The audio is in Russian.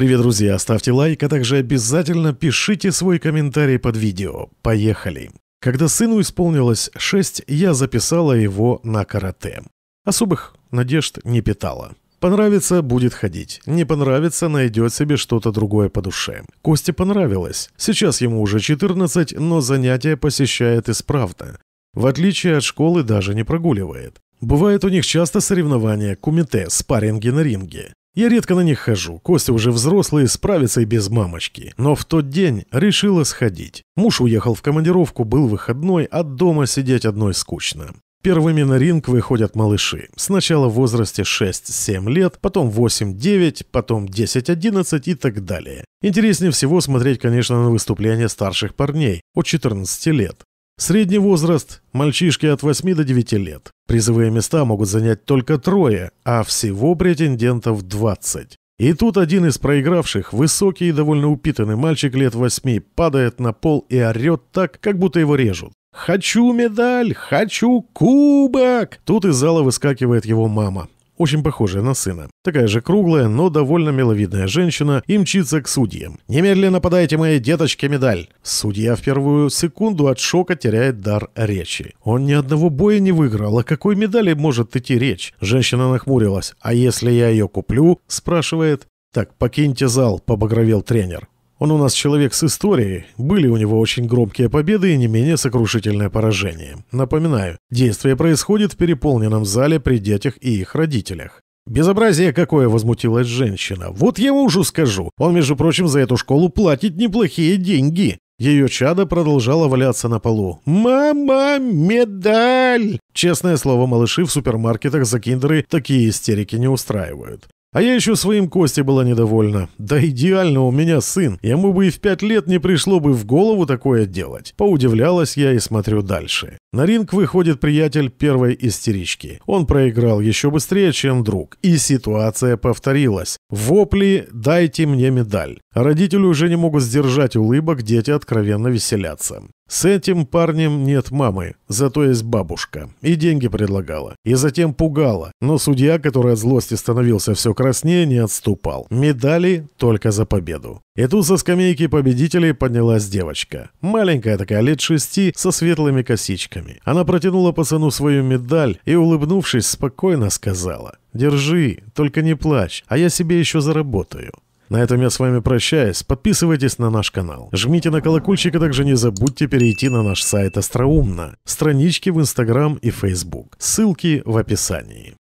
Привет, друзья, ставьте лайк, а также обязательно пишите свой комментарий под видео. Поехали! Когда сыну исполнилось 6, я записала его на карате. Особых надежд не питала. Понравится – будет ходить. Не понравится – найдет себе что-то другое по душе. Косте понравилось. Сейчас ему уже 14, но занятия посещает исправно. В отличие от школы даже не прогуливает. Бывает у них часто соревнования, кумите, спарринги на ринге. Я редко на них хожу, Костя уже взрослый, справится и без мамочки. Но в тот день решила сходить. Муж уехал в командировку, был выходной, а дома сидеть одной скучно. Первыми на ринг выходят малыши. Сначала в возрасте 6-7 лет, потом 8-9, потом 10-11 и так далее. Интереснее всего смотреть, конечно, на выступления старших парней от 14 лет. Средний возраст – мальчишки от 8 до 9 лет. Призовые места могут занять только трое, а всего претендентов 20. И тут один из проигравших, высокий и довольно упитанный мальчик лет 8, падает на пол и орет так, как будто его режут. «Хочу медаль! Хочу кубок!» Тут из зала выскакивает его мама очень похожая на сына. Такая же круглая, но довольно миловидная женщина и мчится к судьям. «Немедленно подайте моей деточке медаль!» Судья в первую секунду от шока теряет дар речи. Он ни одного боя не выиграл, о какой медали может идти речь? Женщина нахмурилась. «А если я ее куплю?» – спрашивает. «Так, покиньте зал», – побагровел тренер. Он у нас человек с историей. Были у него очень громкие победы и не менее сокрушительное поражение. Напоминаю, действие происходит в переполненном зале при детях и их родителях. «Безобразие какое!» — возмутилась женщина. «Вот я мужу скажу. Он, между прочим, за эту школу платит неплохие деньги». Ее чадо продолжало валяться на полу. «Мама, медаль!» Честное слово, малыши в супермаркетах за киндеры такие истерики не устраивают. А я еще своим Косте была недовольна. Да идеально у меня сын. Ему бы и в пять лет не пришло бы в голову такое делать. Поудивлялась я и смотрю дальше. На ринг выходит приятель первой истерички. Он проиграл еще быстрее, чем друг. И ситуация повторилась. Вопли «дайте мне медаль». Родители уже не могут сдержать улыбок, дети откровенно веселятся. С этим парнем нет мамы, зато есть бабушка. И деньги предлагала. И затем пугала. Но судья, который от злости становился все краснее, не отступал. Медали только за победу. И тут со скамейки победителей поднялась девочка. Маленькая такая, лет шести, со светлыми косичками. Она протянула пацану свою медаль и, улыбнувшись, спокойно сказала. «Держи, только не плачь, а я себе еще заработаю». На этом я с вами прощаюсь. Подписывайтесь на наш канал. Жмите на колокольчик, а также не забудьте перейти на наш сайт Остроумно. Странички в Инстаграм и Фейсбук. Ссылки в описании.